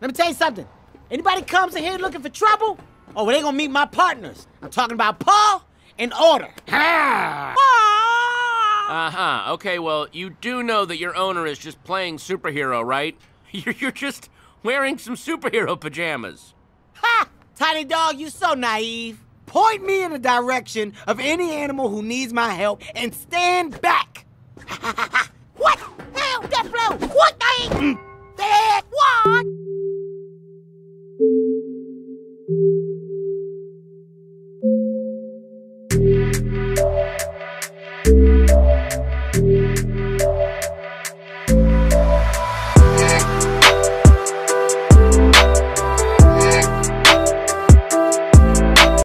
Let me tell you something. Anybody comes in here looking for trouble, oh, well, they gonna meet my partners. I'm talking about Paw and Order. Ha! Uh-huh. Okay, well, you do know that your owner is just playing superhero, right? You're, you're just wearing some superhero pajamas. Ha! Tiny dog, you so naive. Point me in the direction of any animal who needs my help and stand back. what? Hell, Death Blow! What? I ain't...